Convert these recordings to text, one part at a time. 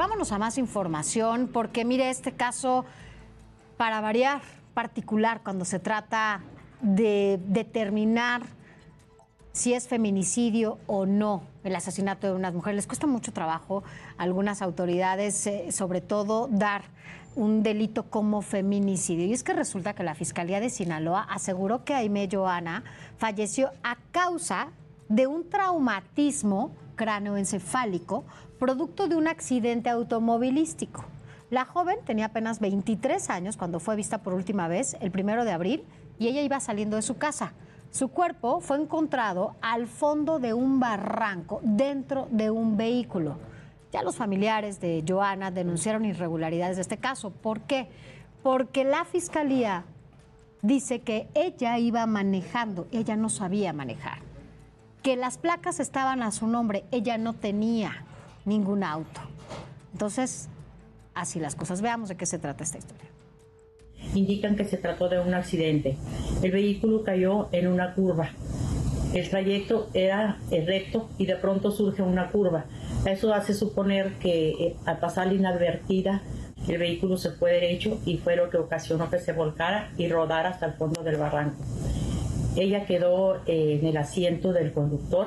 Vámonos a más información porque mire este caso para variar particular cuando se trata de determinar si es feminicidio o no el asesinato de unas mujeres. Les cuesta mucho trabajo a algunas autoridades, eh, sobre todo, dar un delito como feminicidio. Y es que resulta que la Fiscalía de Sinaloa aseguró que Aime Joana falleció a causa de un traumatismo cráneoencefálico producto de un accidente automovilístico. La joven tenía apenas 23 años cuando fue vista por última vez el primero de abril y ella iba saliendo de su casa. Su cuerpo fue encontrado al fondo de un barranco dentro de un vehículo. Ya los familiares de Joana denunciaron irregularidades de este caso. ¿Por qué? Porque la fiscalía dice que ella iba manejando, ella no sabía manejar, que las placas estaban a su nombre, ella no tenía ningún auto. Entonces, así las cosas. Veamos de qué se trata esta historia. Indican que se trató de un accidente. El vehículo cayó en una curva. El trayecto era recto y de pronto surge una curva. Eso hace suponer que eh, al pasar inadvertida el vehículo se fue derecho y fue lo que ocasionó que se volcara y rodara hasta el fondo del barranco. Ella quedó eh, en el asiento del conductor.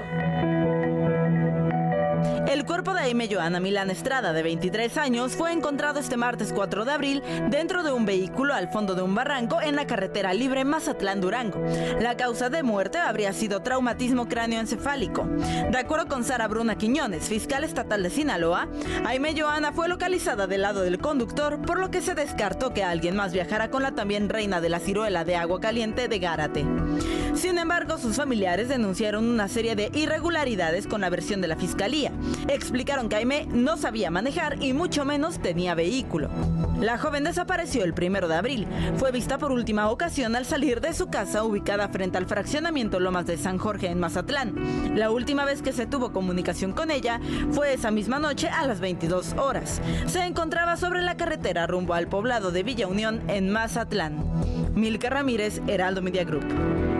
El cuerpo de Aime Joana Milán Estrada, de 23 años, fue encontrado este martes 4 de abril dentro de un vehículo al fondo de un barranco en la carretera libre Mazatlán-Durango. La causa de muerte habría sido traumatismo cráneoencefálico. De acuerdo con Sara Bruna Quiñones, fiscal estatal de Sinaloa, Aime Joana fue localizada del lado del conductor, por lo que se descartó que alguien más viajara con la también reina de la ciruela de agua caliente de Gárate. Sin embargo, sus familiares denunciaron una serie de irregularidades con la versión de la fiscalía explicaron que Aime no sabía manejar y mucho menos tenía vehículo. La joven desapareció el primero de abril. Fue vista por última ocasión al salir de su casa ubicada frente al fraccionamiento Lomas de San Jorge en Mazatlán. La última vez que se tuvo comunicación con ella fue esa misma noche a las 22 horas. Se encontraba sobre la carretera rumbo al poblado de Villa Unión en Mazatlán. Milka Ramírez, Heraldo Media Group.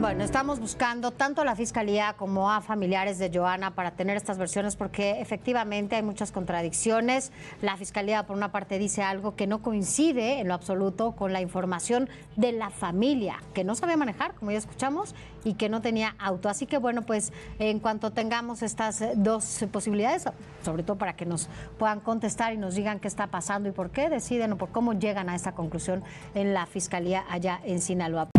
Bueno, estamos buscando tanto a la Fiscalía como a familiares de Joana para tener estas versiones porque efectivamente hay muchas contradicciones. La Fiscalía, por una parte, dice algo que no coincide en lo absoluto con la información de la familia, que no sabía manejar, como ya escuchamos, y que no tenía auto. Así que bueno, pues en cuanto tengamos estas dos posibilidades, sobre todo para que nos puedan contestar y nos digan qué está pasando y por qué deciden o por cómo llegan a esta conclusión en la Fiscalía allá en Sinaloa.